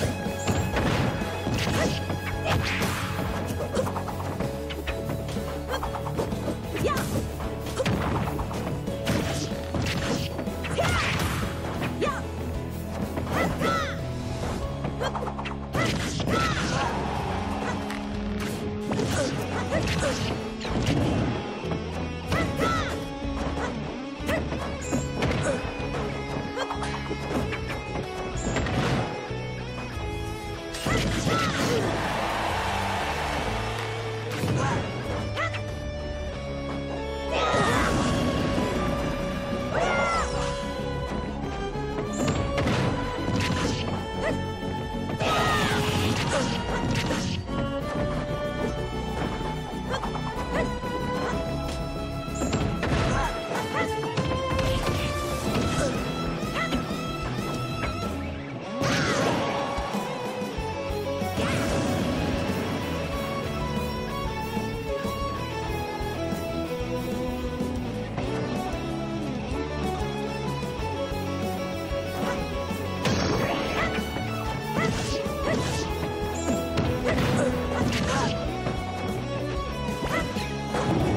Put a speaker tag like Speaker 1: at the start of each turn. Speaker 1: Thank you.
Speaker 2: Wow.
Speaker 3: Come on.